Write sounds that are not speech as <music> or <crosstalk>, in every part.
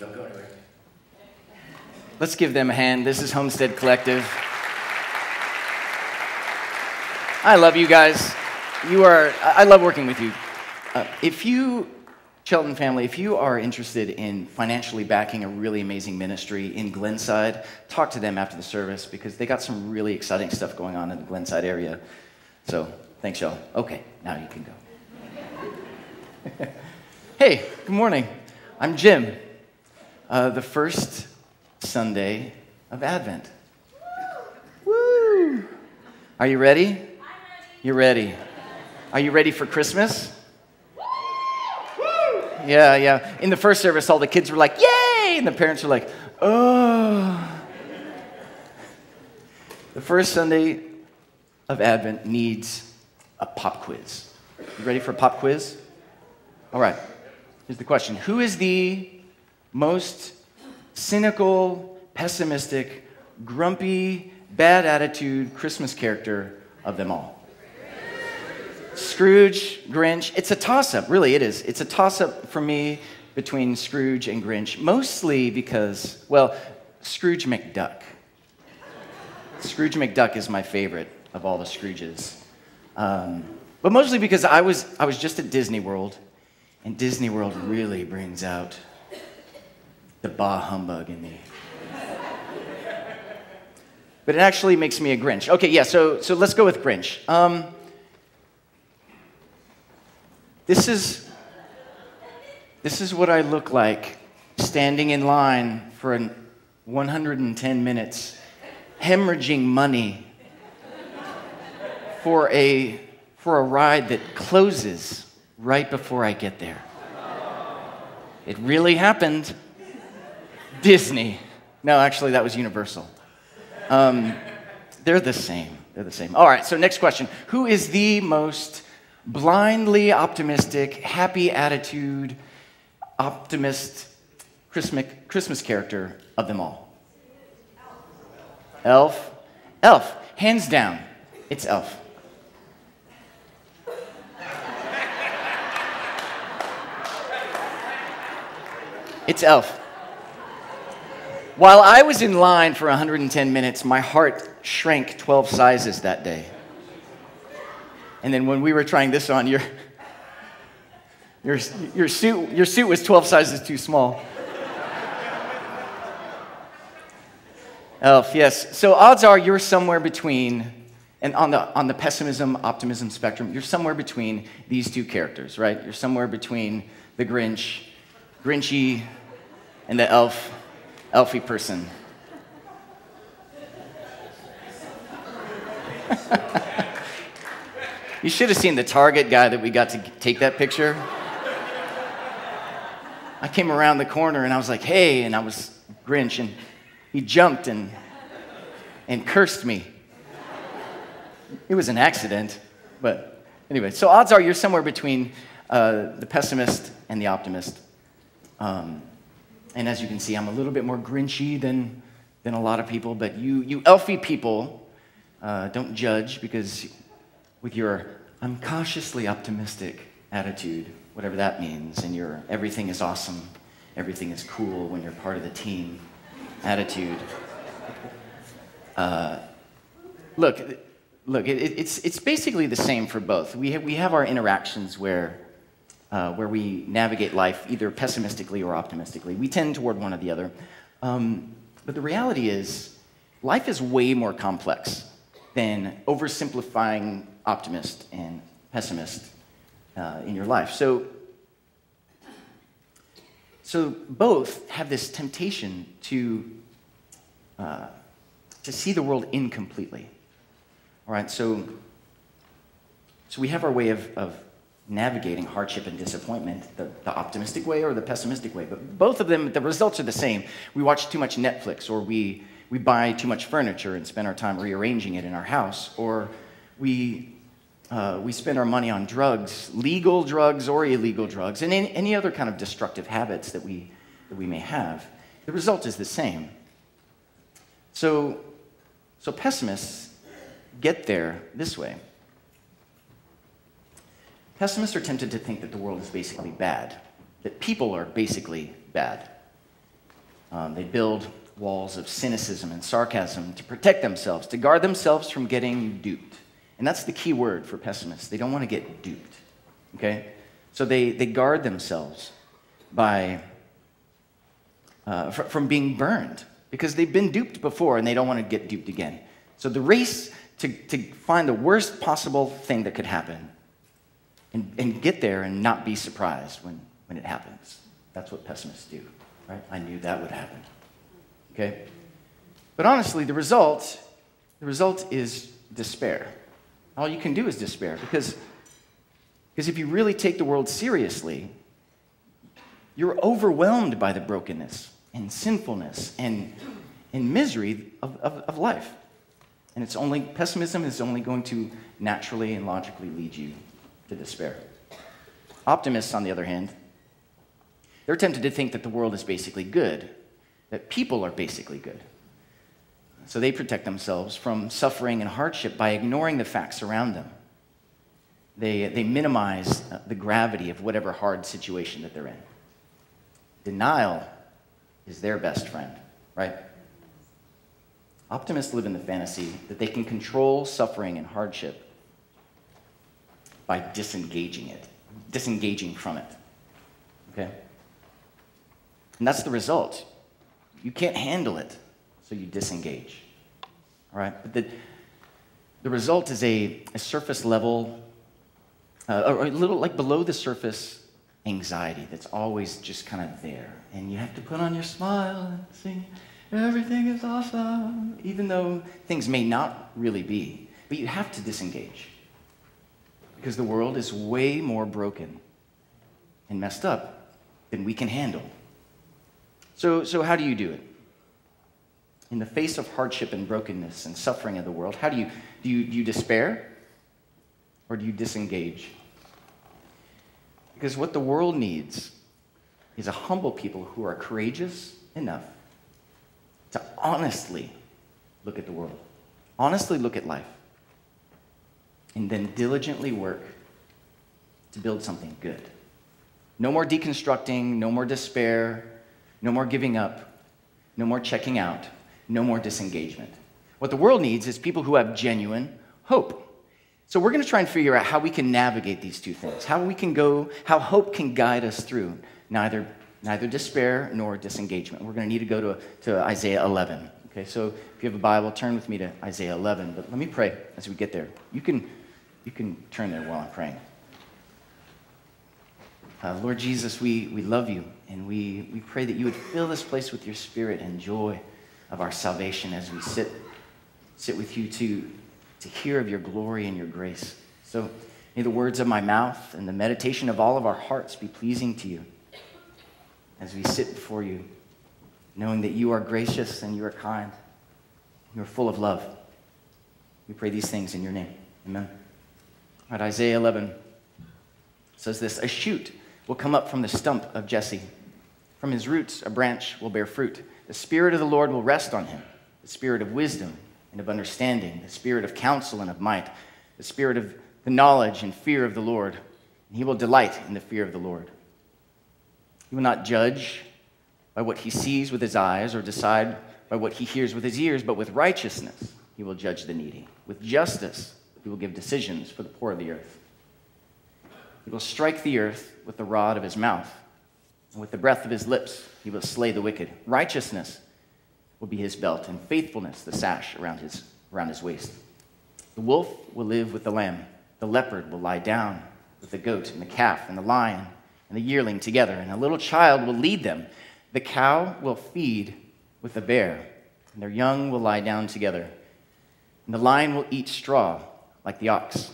Don't go anywhere. Let's give them a hand. This is Homestead Collective. I love you guys. You are, I love working with you. Uh, if you, Chelten family, if you are interested in financially backing a really amazing ministry in Glenside, talk to them after the service because they got some really exciting stuff going on in the Glenside area. So thanks, y'all. Okay, now you can go. <laughs> hey, good morning. I'm Jim. Uh, the first Sunday of Advent. Woo! Are you ready? You're ready. Are you ready for Christmas? Yeah, yeah. In the first service, all the kids were like, Yay! And the parents were like, Oh. The first Sunday of Advent needs a pop quiz. You ready for a pop quiz? All right. Here's the question Who is the most cynical, pessimistic, grumpy, bad attitude Christmas character of them all? Scrooge, Grinch. It's a toss up, really, it is. It's a toss up for me between Scrooge and Grinch, mostly because, well, Scrooge McDuck. Scrooge McDuck is my favorite of all the Scrooges. Um, but mostly because I was, I was just at Disney World, and Disney World really brings out the bah humbug in me. but it actually makes me a Grinch. Okay, yeah, so, so let's go with Grinch. Um, this is, this is what I look like standing in line for an 110 minutes, hemorrhaging money for a, for a ride that closes right before I get there. It really happened. Disney. No, actually, that was Universal. Um, they're the same. They're the same. All right, so next question Who is the most blindly optimistic, happy attitude, optimist Christmas, Christmas character of them all? Elf. Elf. Hands down, it's Elf. It's Elf. While I was in line for 110 minutes, my heart shrank 12 sizes that day. And then when we were trying this on, your, your, your, suit, your suit was 12 sizes too small. Elf, yes. So odds are you're somewhere between, and on the, on the pessimism optimism spectrum, you're somewhere between these two characters, right? You're somewhere between the Grinch, Grinchy, and the elf, elfy person. <laughs> You should have seen the Target guy that we got to take that picture. I came around the corner and I was like, hey, and I was Grinch, and he jumped and, and cursed me. It was an accident, but anyway, so odds are you're somewhere between uh, the pessimist and the optimist. Um, and as you can see, I'm a little bit more Grinchy than, than a lot of people, but you, you elfy people, uh, don't judge because with your I'm cautiously optimistic attitude, whatever that means, and your everything is awesome, everything is cool when you're part of the team attitude. Uh, look, look, it, it's, it's basically the same for both. We have, we have our interactions where, uh, where we navigate life either pessimistically or optimistically. We tend toward one or the other. Um, but the reality is, life is way more complex than oversimplifying optimist and pessimist uh, in your life. So, so both have this temptation to, uh, to see the world incompletely. All right, so, so we have our way of, of navigating hardship and disappointment, the, the optimistic way or the pessimistic way. But both of them, the results are the same. We watch too much Netflix, or we, we buy too much furniture and spend our time rearranging it in our house, or we, uh, we spend our money on drugs, legal drugs or illegal drugs, and any, any other kind of destructive habits that we, that we may have. The result is the same. So, so pessimists get there this way. Pessimists are tempted to think that the world is basically bad, that people are basically bad. Um, they build walls of cynicism and sarcasm to protect themselves, to guard themselves from getting duped. And that's the key word for pessimists. They don't want to get duped. Okay? So they, they guard themselves by uh, fr- from being burned because they've been duped before and they don't want to get duped again. So the race to, to find the worst possible thing that could happen and, and get there and not be surprised when, when it happens. That's what pessimists do, right? I knew that would happen. Okay? But honestly, the result, the result is despair. All you can do is despair because, because if you really take the world seriously, you're overwhelmed by the brokenness and sinfulness and, and misery of, of, of life. And it's only, pessimism is only going to naturally and logically lead you to despair. Optimists, on the other hand, they're tempted to think that the world is basically good, that people are basically good. So they protect themselves from suffering and hardship by ignoring the facts around them. They, they minimize the gravity of whatever hard situation that they're in. Denial is their best friend, right? Optimists live in the fantasy that they can control suffering and hardship by disengaging it, disengaging from it. Okay? And that's the result. You can't handle it, so you disengage. All right? But the, the result is a, a surface level, uh, or a little like below the surface anxiety that's always just kind of there. And you have to put on your smile and sing, everything is awesome, even though things may not really be. But you have to disengage because the world is way more broken and messed up than we can handle. So, so how do you do it? In the face of hardship and brokenness and suffering of the world, how do you do you, do you despair or do you disengage? Because what the world needs is a humble people who are courageous enough to honestly look at the world, honestly look at life, and then diligently work to build something good. No more deconstructing, no more despair, no more giving up, no more checking out, no more disengagement. What the world needs is people who have genuine hope. So we're going to try and figure out how we can navigate these two things, how we can go, how hope can guide us through neither, neither despair nor disengagement. We're going to need to go to, to Isaiah 11. Okay, so if you have a Bible, turn with me to Isaiah 11. But let me pray as we get there. You can, you can turn there while I'm praying. Uh, Lord Jesus, we, we love you, and we, we pray that you would fill this place with your spirit and joy of our salvation as we sit, sit with you to to hear of your glory and your grace. So may the words of my mouth and the meditation of all of our hearts be pleasing to you as we sit before you, knowing that you are gracious and you are kind, you are full of love. We pray these things in your name. Amen. Right, Isaiah 11 says this A shoot will come up from the stump of Jesse. From his roots, a branch will bear fruit. The Spirit of the Lord will rest on him, the Spirit of wisdom and of understanding, the spirit of counsel and of might, the spirit of the knowledge and fear of the Lord. And he will delight in the fear of the Lord. He will not judge by what he sees with his eyes or decide by what he hears with his ears, but with righteousness he will judge the needy. With justice he will give decisions for the poor of the earth. He will strike the earth with the rod of his mouth, and with the breath of his lips he will slay the wicked. Righteousness will be his belt, and faithfulness the sash around his, around his waist. The wolf will live with the lamb, the leopard will lie down with the goat and the calf and the lion and the yearling together, and a little child will lead them. The cow will feed with the bear, and their young will lie down together. And the lion will eat straw like the ox.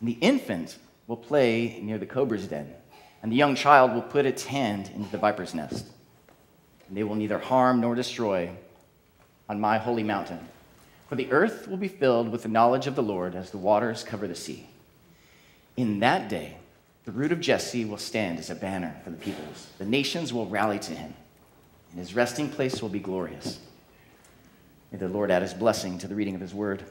And the infant will play near the cobra's den, and the young child will put its hand into the viper's nest. And they will neither harm nor destroy on my holy mountain. For the earth will be filled with the knowledge of the Lord as the waters cover the sea. In that day, the root of Jesse will stand as a banner for the peoples. The nations will rally to him, and his resting place will be glorious. May the Lord add his blessing to the reading of his word.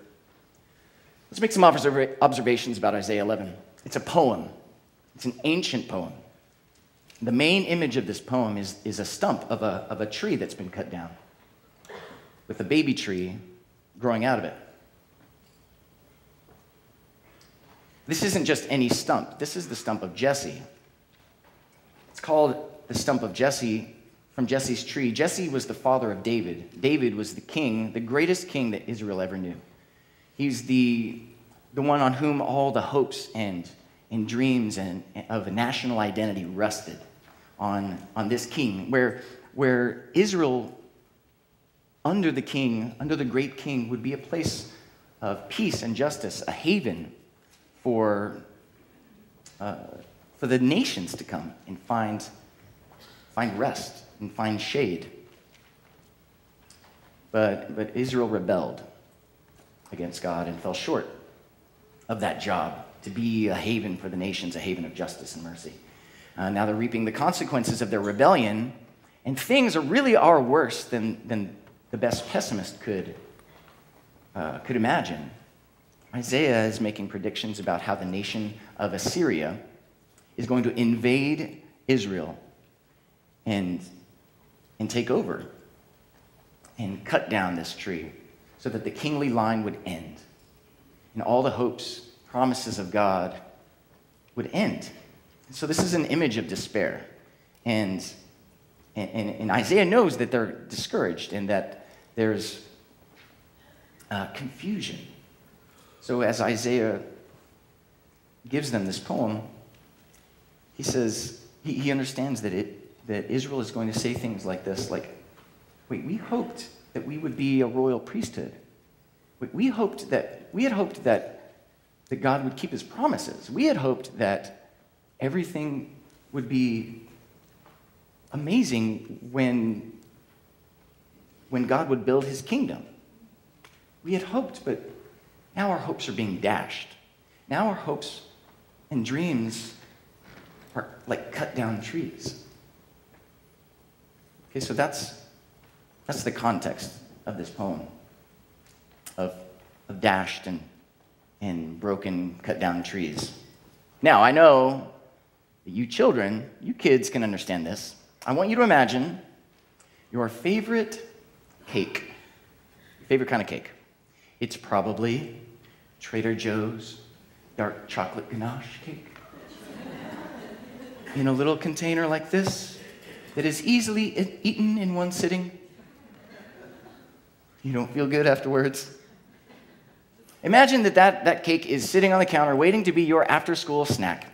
Let's make some observations about Isaiah 11. It's a poem, it's an ancient poem. the main image of this poem is, is a stump of a, of a tree that's been cut down with a baby tree growing out of it. This isn't just any stump, this is the stump of Jesse. It's called the stump of Jesse from Jesse's tree. Jesse was the father of David. David was the king, the greatest king that Israel ever knew. He's the, the one on whom all the hopes and, and dreams and, of a national identity rested on, on this king, where, where Israel, under the king, under the great king, would be a place of peace and justice, a haven for, uh, for the nations to come and find, find rest and find shade. But, but Israel rebelled against God and fell short of that job to be a haven for the nations, a haven of justice and mercy. Uh, now they're reaping the consequences of their rebellion, and things are really are worse than, than the best pessimist could, uh, could imagine. Isaiah is making predictions about how the nation of Assyria is going to invade Israel and and take over and cut down this tree so that the kingly line would end and all the hopes, promises of God would end. So, this is an image of despair. And, and, and Isaiah knows that they're discouraged and that there's uh, confusion. So, as Isaiah gives them this poem, he says he, he understands that it that Israel is going to say things like this like, wait, we hoped that we would be a royal priesthood. We hoped that, we had hoped that, that God would keep his promises. We had hoped that everything would be amazing when, when God would build his kingdom. We had hoped, but now our hopes are being dashed. Now our hopes and dreams are like cut down trees. Okay, so that's, that's the context of this poem of, of dashed and, and broken, cut down trees. Now, I know that you children, you kids can understand this. I want you to imagine your favorite cake, your favorite kind of cake. It's probably Trader Joe's dark chocolate ganache cake in a little container like this that is easily eaten in one sitting? You don't feel good afterwards? Imagine that, that that cake is sitting on the counter waiting to be your after school snack.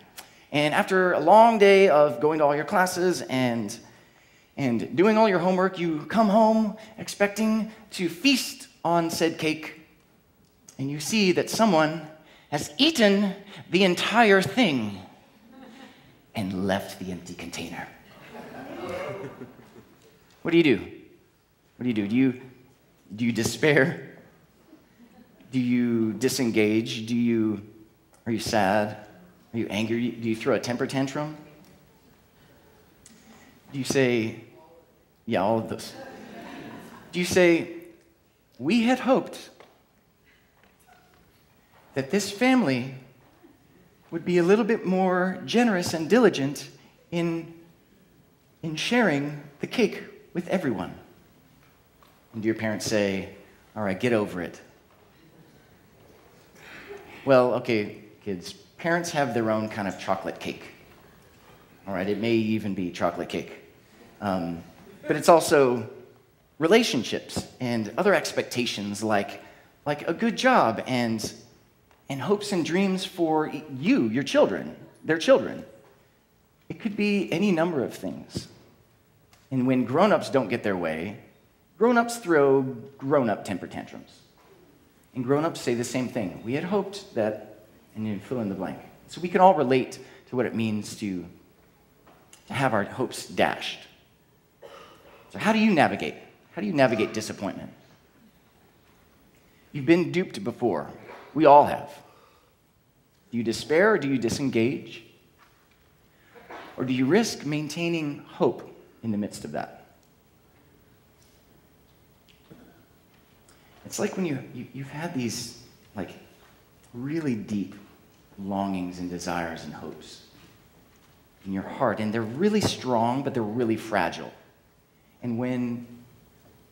And after a long day of going to all your classes and, and doing all your homework, you come home expecting to feast on said cake. And you see that someone has eaten the entire thing and left the empty container. What do you do? What do you do? Do you, do you despair? Do you disengage? Do you, are you sad? Are you angry? Do you throw a temper tantrum? Do you say, yeah, all of those? Do you say, we had hoped that this family would be a little bit more generous and diligent in, in sharing the cake with everyone. And do your parents say, all right, get over it? Well, okay, kids, parents have their own kind of chocolate cake. All right, it may even be chocolate cake. Um, but it's also relationships and other expectations like, like a good job and, and hopes and dreams for you, your children, their children. It could be any number of things. And when grown ups don't get their way, grown ups throw grown up temper tantrums. And grown ups say the same thing. We had hoped that, and you fill in the blank. So we can all relate to what it means to, to have our hopes dashed. So, how do you navigate? How do you navigate disappointment? You've been duped before. We all have. Do you despair or do you disengage? Or do you risk maintaining hope in the midst of that. It's like when you, you, have had these like really deep longings and desires and hopes. in your heart, and they're really strong, but they're really fragile. And when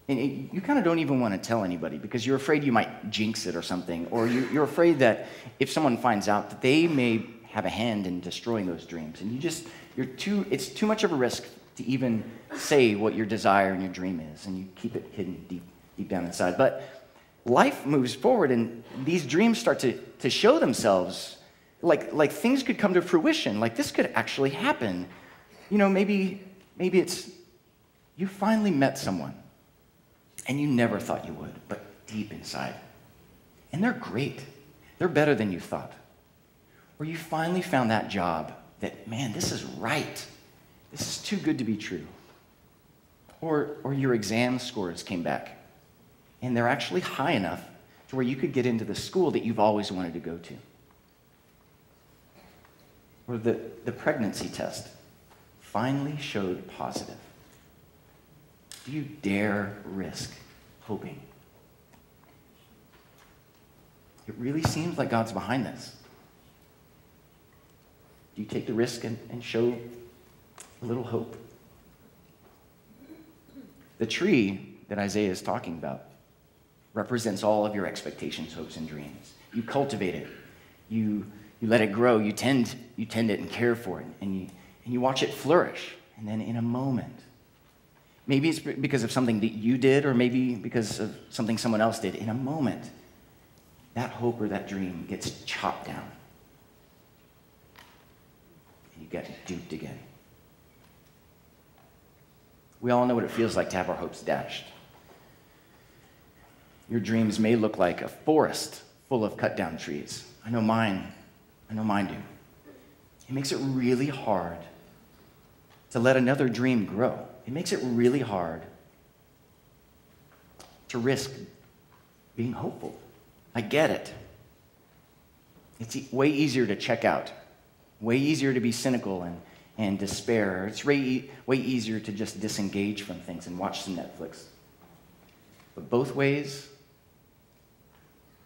and it, you kind of don't even want to tell anybody because you're afraid you might jinx it or something, or you, you're afraid that if someone finds out that they may have a hand in destroying those dreams, and you just you're too it's too much of a risk to even say what your desire and your dream is, and you keep it hidden deep deep down inside. But life moves forward, and these dreams start to, to show themselves like, like things could come to fruition, like this could actually happen. You know, maybe, maybe it's you finally met someone and you never thought you would, but deep inside. And they're great. They're better than you thought. Or you finally found that job that, man, this is right. This is too good to be true. Or, or your exam scores came back and they're actually high enough to where you could get into the school that you've always wanted to go to. Or the, the pregnancy test finally showed positive. Do you dare risk hoping? It really seems like God's behind this. Do you take the risk and, and show a little hope? The tree that Isaiah is talking about represents all of your expectations, hopes, and dreams. You cultivate it, you, you let it grow, you tend, you tend it and care for it, and you, and you watch it flourish. And then in a moment, maybe it's because of something that you did, or maybe because of something someone else did, in a moment, that hope or that dream gets chopped down. And you get duped again. We all know what it feels like to have our hopes dashed. Your dreams may look like a forest full of cut down trees. I know mine. I know mine do. It makes it really hard to let another dream grow. It makes it really hard to risk being hopeful. I get it. It's way easier to check out, way easier to be cynical and, and despair. It's way, way easier to just disengage from things and watch some Netflix. But both ways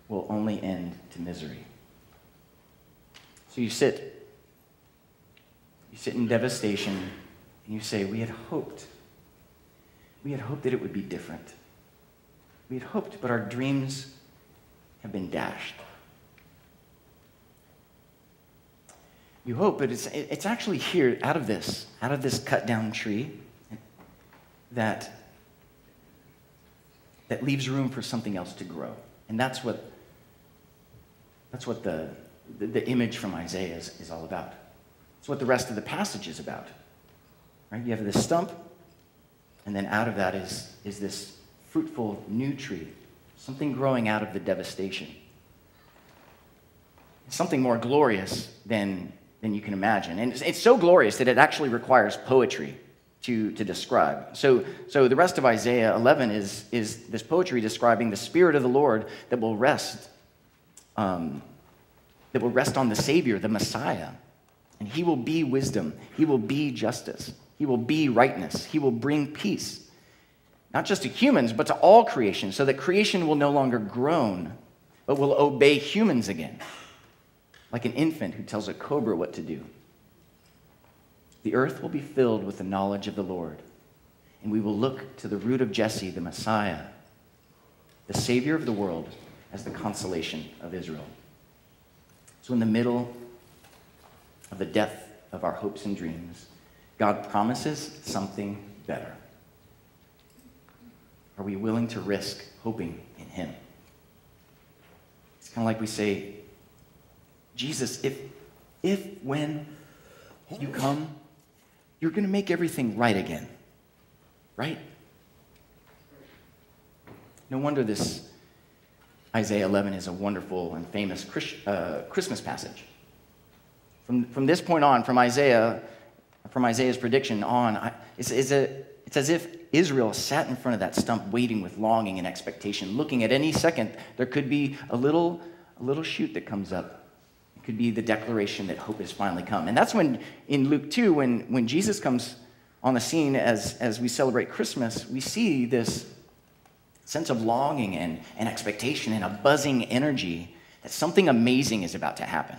will only end to misery. So you sit, you sit in devastation, and you say, We had hoped. We had hoped that it would be different. We had hoped, but our dreams have been dashed. You hope, but it's, it's actually here, out of this, out of this cut down tree, that, that leaves room for something else to grow. And that's what that's what the, the, the image from Isaiah is, is all about. It's what the rest of the passage is about. Right? You have this stump, and then out of that is, is this fruitful new tree, something growing out of the devastation. Something more glorious than, than you can imagine. And it's, it's so glorious that it actually requires poetry to, to describe. So, so the rest of Isaiah 11 is, is this poetry describing the Spirit of the Lord that will rest um, that will rest on the Savior, the Messiah. And he will be wisdom, he will be justice, he will be rightness, he will bring peace, not just to humans, but to all creation, so that creation will no longer groan, but will obey humans again, like an infant who tells a cobra what to do. The earth will be filled with the knowledge of the Lord, and we will look to the root of Jesse, the Messiah, the Savior of the world as the consolation of Israel. So, in the middle of the death of our hopes and dreams, God promises something better. Are we willing to risk hoping in Him? It's kind of like we say, Jesus, if, if when you come, you're going to make everything right again, right? No wonder this Isaiah 11 is a wonderful and famous uh, Christmas passage. From, from this point on, from Isaiah, from Isaiah's prediction on, it's, it's, a, it's as if Israel sat in front of that stump waiting with longing and expectation, looking at any second there could be a little, a little shoot that comes up. It could be the declaration that hope has finally come. And that's when, in Luke 2, when, when Jesus comes on the scene as, as we celebrate Christmas, we see this sense of longing and, and expectation and a buzzing energy that something amazing is about to happen.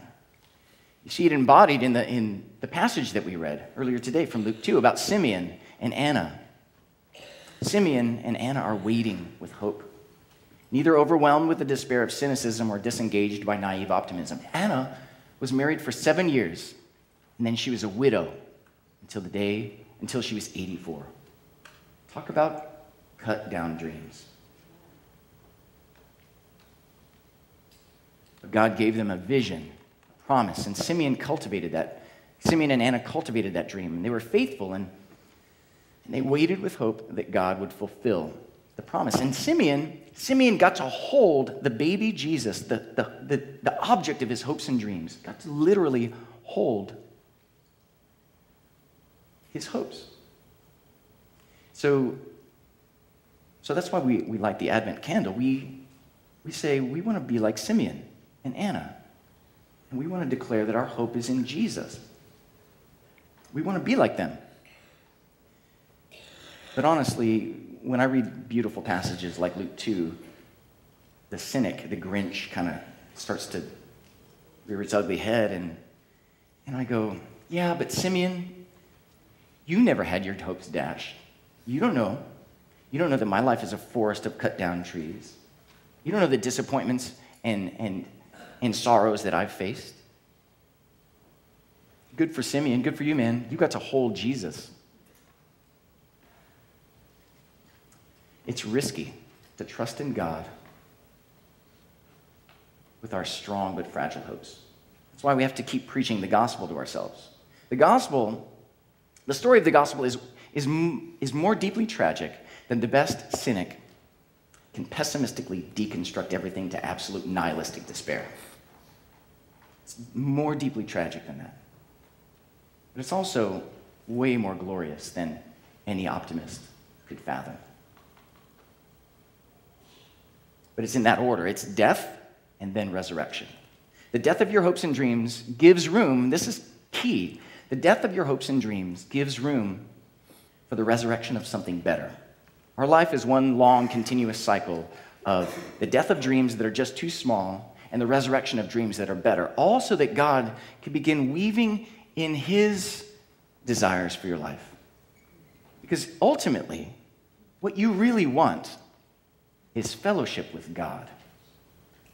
You see it embodied in the, in the passage that we read earlier today from Luke 2 about Simeon and Anna. Simeon and Anna are waiting with hope, neither overwhelmed with the despair of cynicism or disengaged by naive optimism. Anna was married for seven years, and then she was a widow until the day, until she was 84. Talk about cut down dreams. But God gave them a vision, a promise, and Simeon cultivated that. Simeon and Anna cultivated that dream, and they were faithful, and, and they waited with hope that God would fulfill the promise. And Simeon, Simeon got to hold the baby Jesus, the, the, the, the object of his hopes and dreams, got to literally hold his hopes. So, so that's why we, we light the Advent candle. We, we say we want to be like Simeon and Anna. And we want to declare that our hope is in Jesus. We want to be like them. But honestly, when I read beautiful passages like Luke 2, the cynic, the Grinch, kind of starts to rear its ugly head. And, and I go, Yeah, but Simeon, you never had your hopes dashed. You don't know. You don't know that my life is a forest of cut down trees. You don't know the disappointments and, and, sorrows that I've faced. Good for Simeon, good for you, man. You got to hold Jesus. It's risky to trust in God with our strong but fragile hopes. That's why we have to keep preaching the gospel to ourselves. The gospel, the story of the gospel is, is, is more deeply tragic than the best cynic can pessimistically deconstruct everything to absolute nihilistic despair. It's more deeply tragic than that. But it's also way more glorious than any optimist could fathom. But it's in that order it's death and then resurrection. The death of your hopes and dreams gives room, this is key. The death of your hopes and dreams gives room for the resurrection of something better. Our life is one long, continuous cycle of the death of dreams that are just too small and the resurrection of dreams that are better, all so that God can begin weaving in His desires for your life. Because ultimately, what you really want is fellowship with God.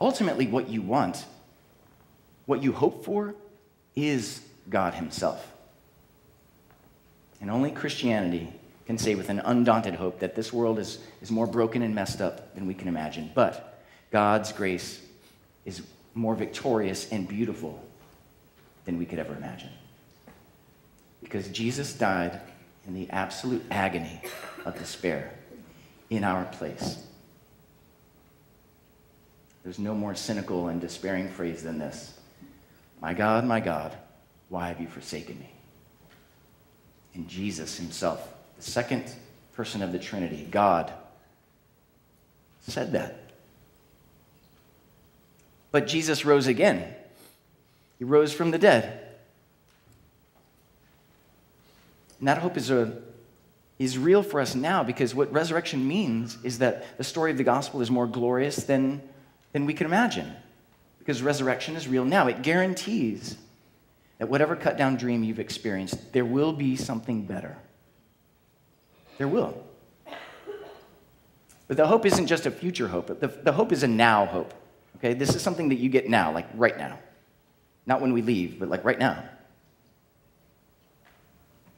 Ultimately, what you want, what you hope for, is God Himself. And only Christianity can say with an undaunted hope that this world is, is more broken and messed up than we can imagine. But God's grace is more victorious and beautiful than we could ever imagine. Because Jesus died in the absolute agony of despair in our place. There's no more cynical and despairing phrase than this My God, my God, why have you forsaken me? And Jesus himself, the second person of the Trinity, God, said that. But Jesus rose again. He rose from the dead. And that hope is, a, is real for us now because what resurrection means is that the story of the gospel is more glorious than, than we can imagine. Because resurrection is real now. It guarantees that whatever cut down dream you've experienced, there will be something better. There will. But the hope isn't just a future hope, the, the hope is a now hope. Okay? This is something that you get now, like right now. Not when we leave, but like right now.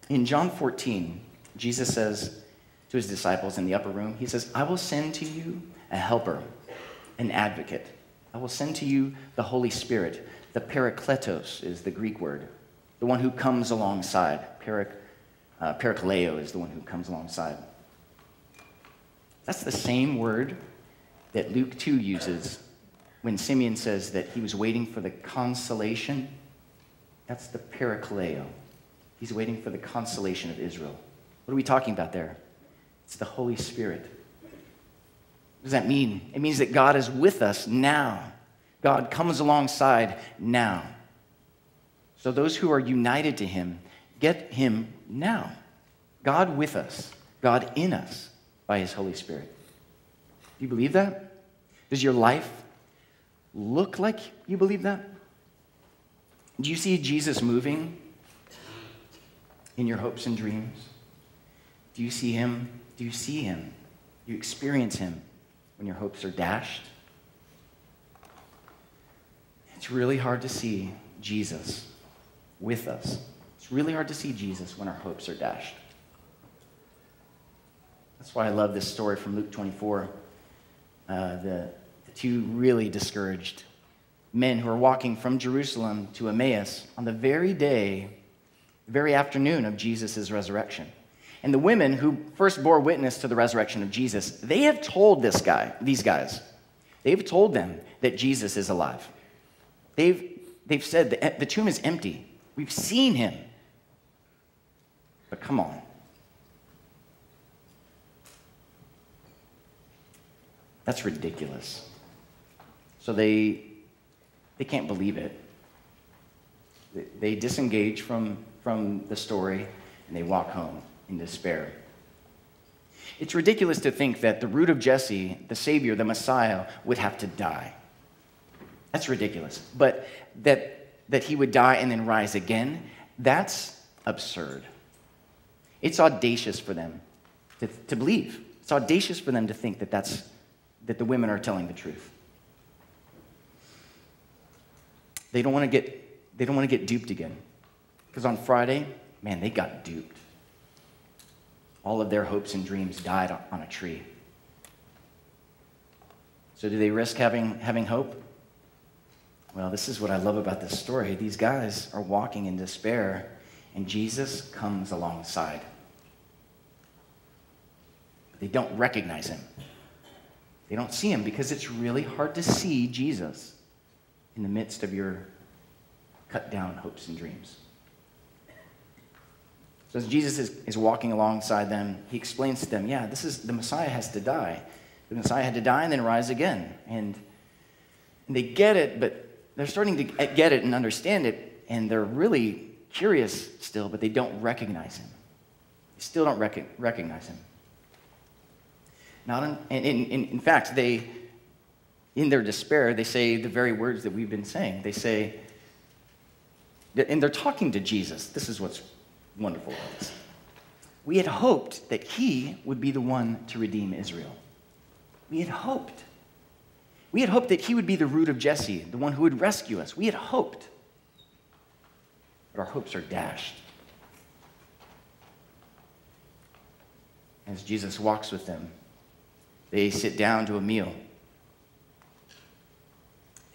In John 14, Jesus says to his disciples in the upper room, He says, I will send to you a helper, an advocate. I will send to you the Holy Spirit the parakletos is the Greek word, the one who comes alongside. Parak, uh, parakaleo is the one who comes alongside. That's the same word that Luke 2 uses when Simeon says that he was waiting for the consolation. That's the parakaleo. He's waiting for the consolation of Israel. What are we talking about there? It's the Holy Spirit. What does that mean? It means that God is with us now. God comes alongside now. So those who are united to him get him now. God with us, God in us by his Holy Spirit. Do you believe that? Does your life look like you believe that? Do you see Jesus moving in your hopes and dreams? Do you see him? Do you see him? Do you experience him when your hopes are dashed? It's really hard to see Jesus with us. It's really hard to see Jesus when our hopes are dashed. That's why I love this story from Luke 24. Uh, the, two really discouraged men who are walking from Jerusalem to Emmaus on the very day, very afternoon of Jesus' resurrection. And the women who first bore witness to the resurrection of Jesus, they have told this guy, these guys, they've told them that Jesus is alive. They've, they've said the tomb is empty. We've seen him. But come on. That's ridiculous. So they, they can't believe it. They, disengage from, from the story and they walk home in despair. It's ridiculous to think that the root of Jesse, the Savior, the Messiah, would have to die. That's ridiculous. But that, that he would die and then rise again, that's absurd. It's audacious for them to, to believe. It's audacious for them to think that, that's, that the women are telling the truth. They don't want to get, they don't want to get duped again. Because on Friday, man, they got duped. All of their hopes and dreams died on a tree. So do they risk having, having hope? Well, this is what I love about this story. These guys are walking in despair, and Jesus comes alongside. They don't recognize him. They don't see him because it's really hard to see Jesus in the midst of your cut down hopes and dreams. So as Jesus is, is walking alongside them, he explains to them, yeah, this is the Messiah has to die. The Messiah had to die and then rise again. And, and they get it, but they're starting to get it and understand it, and they're really curious still, but they don't recognize him. They still don't rec- recognize him. Not in, in, in, in fact, they, in their despair, they say the very words that we've been saying. They say, and they're talking to Jesus. This is what's wonderful about this. We had hoped that he would be the one to redeem Israel. We had hoped. We had hoped that he would be the root of Jesse, the one who would rescue us. We had hoped. But our hopes are dashed. As Jesus walks with them, they sit down to a meal.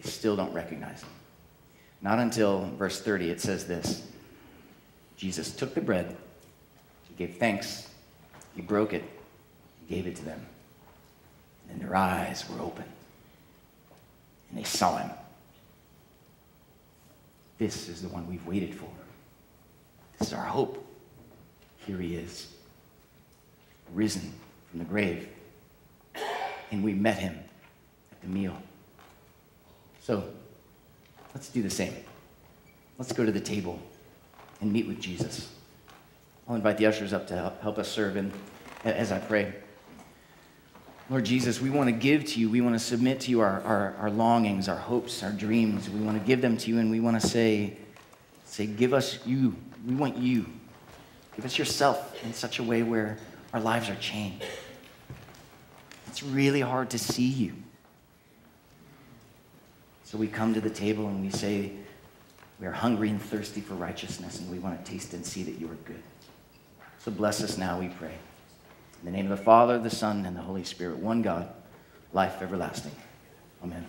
They still don't recognize him. Not until verse 30, it says this Jesus took the bread, he gave thanks, he broke it, he gave it to them. And their eyes were opened and they saw him. This is the one we've waited for. This is our hope. Here he is, risen from the grave. And we met him at the meal. So let's do the same. Let's go to the table and meet with Jesus. I'll invite the ushers up to help us serve and as I pray. Lord Jesus, we want to give to you. We want to submit to you our, our, our longings, our hopes, our dreams. We want to give them to you, and we want to say, say, give us you. We want you. Give us yourself in such a way where our lives are changed. It's really hard to see you. So we come to the table and we say, we are hungry and thirsty for righteousness, and we want to taste and see that you are good. So bless us now, we pray. In the name of the Father, the Son, and the Holy Spirit, one God, life everlasting. Amen.